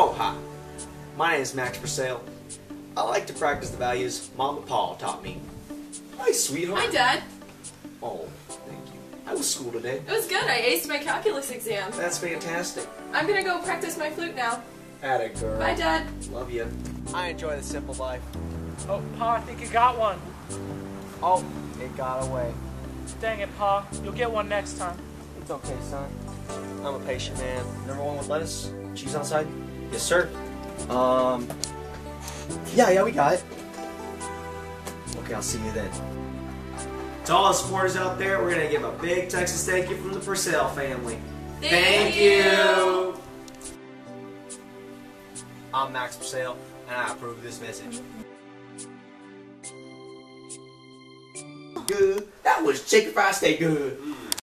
Oh, hi. My name is Max Purcell. I like to practice the values Mama Paul taught me. Hi, sweetheart. Hi, Dad. Oh, thank you. How was school today? It was good. I aced my calculus exam. That's fantastic. I'm gonna go practice my flute now. Atta girl. Bye, Dad. Love you. I enjoy the simple life. Oh, Pa, I think you got one. Oh, it got away. Dang it, Pa. You'll get one next time. It's okay, son. I'm a patient man. Number one with lettuce, cheese on the side. Yes, sir. Um. Yeah, yeah, we got it. Okay, I'll see you then. To all the supporters out there, we're gonna give a big Texas thank you from the Purcell family. Thank you. I'm Max Purcell, and I approve this message. Good. That was chicken fried steak good.